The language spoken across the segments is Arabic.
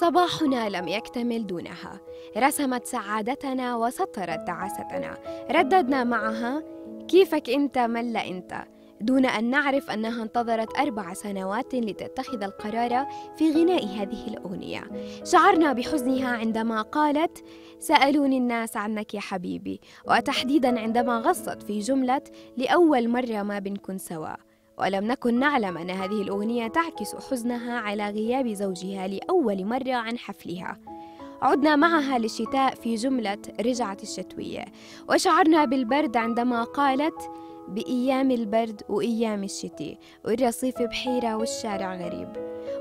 صباحنا لم يكتمل دونها. رسمت سعادتنا وسطرت تعاستنا رددنا معها. كيفك انت؟ ملا انت. دون أن نعرف أنها انتظرت أربع سنوات لتتخذ القرار في غناء هذه الأغنية. شعرنا بحزنها عندما قالت سألوني الناس عنك يا حبيبي. وتحديدا عندما غصت في جملة لأول مرة ما بنكن سوا. ولم نكن نعلم أن هذه الأغنية تعكس حزنها على غياب زوجها لأول مرة عن حفلها. عدنا معها للشتاء في جملة رجعت الشتوية. وشعرنا بالبرد عندما قالت بأيام البرد وأيام الشتاء والرصيف بحيرة والشارع غريب.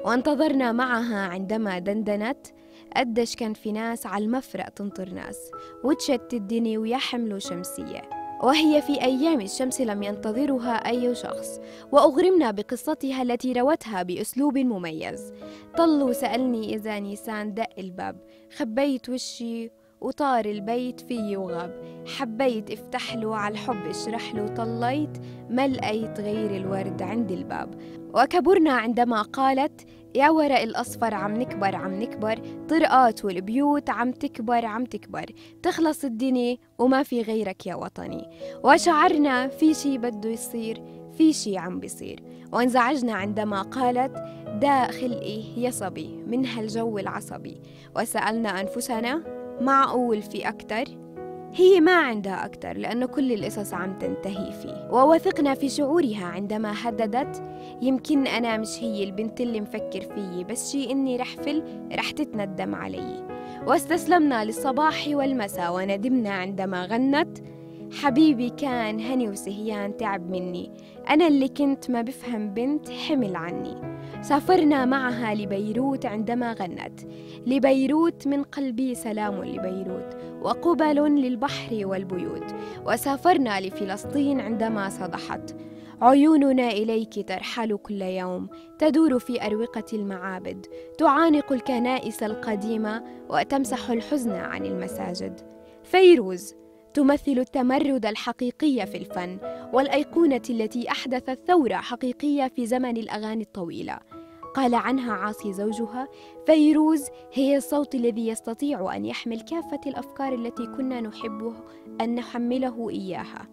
وانتظرنا معها عندما دندنت قديش كان في ناس على المفرق تنطر ناس وتشتدني ويحملوا شمسية. وهي في أيام الشمس لم ينتظرها أي شخص وأغرمنا بقصتها التي روتها بأسلوب مميز. طل سألني إذا نيسان دق الباب خبيت وشي وطار البيت فيي وغاب حبيت افتح له على الحب اشرح له طليت ما لقيت غير الورد عند الباب. وكبرنا عندما قالت يا ورق الأصفر عم نكبر عم نكبر. طرقات والبيوت عم تكبر عم تكبر. تخلص الدنيا وما في غيرك يا وطني. وشعرنا في شي بده يصير في شي عم بيصير. وانزعجنا عندما قالت دا خلقي يا صبي؟ من هالجو العصبي. وسألنا أنفسنا معقول في أكتر؟ هي ما عندها أكتر لأنه كل القصص عم تنتهي فيه. ووثقنا في شعورها عندما هددت. يمكن أنا مش هي البنت اللي مفكر فيي بس شي إني رح فل رح تتندم علي. واستسلمنا للصباح والمساء وندمنا عندما غنت. حبيبي كان هني وسهيان تعب مني. أنا اللي كنت ما بفهم بنت حمل عني. سافرنا معها لبيروت عندما غنت. لبيروت من قلبي سلام لبيروت وقبل للبحر والبيوت. وسافرنا لفلسطين عندما صدحت. عيوننا إليك ترحل كل يوم. تدور في أروقة المعابد. تعانق الكنائس القديمة وتمسح الحزن عن المساجد. فيروز تمثل التمرد الحقيقي في الفن والأيقونة التي احدثت ثوره حقيقية في زمن الأغاني الطويلة. قال عنها عاصي زوجها فيروز هي الصوت الذي يستطيع أن يحمل كافة الأفكار التي كنا نحبه أن نحمله إياها.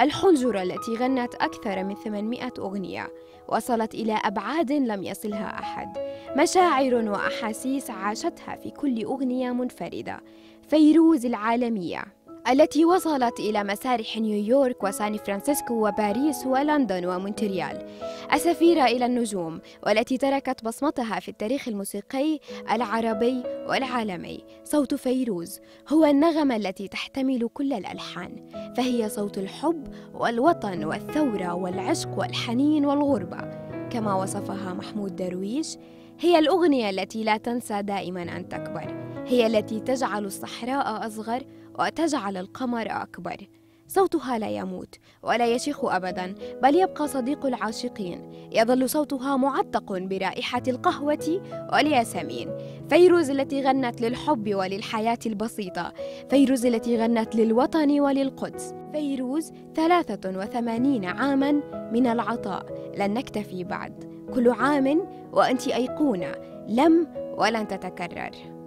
الحنجرة التي غنت أكثر من 800 أغنية وصلت إلى أبعاد لم يصلها أحد. مشاعر وأحاسيس عاشتها في كل أغنية منفردة. فيروز العالمية التي وصلت إلى مسارح نيويورك وسان فرانسيسكو وباريس ولندن ومونتريال. السفيرة إلى النجوم والتي تركت بصمتها في التاريخ الموسيقي العربي والعالمي. صوت فيروز هو النغمة التي تحتمل كل الألحان فهي صوت الحب والوطن والثورة والعشق والحنين والغربة. كما وصفها محمود درويش هي الأغنية التي لا تنسى دائما أن تكبر. هي التي تجعل الصحراء أصغر وتجعل القمر أكبر. صوتها لا يموت ولا يشيخ ابدا بل يبقى صديق العاشقين. يظل صوتها معتق برائحة القهوة والياسمين. فيروز التي غنت للحب وللحياة البسيطة. فيروز التي غنت للوطن وللقدس. فيروز ثلاثة وثمانين عاما من العطاء. لن نكتفي بعد. كل عام وأنت أيقونة. لم ولن تتكرر.